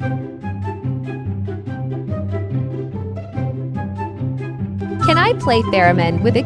Can I play theremin with it?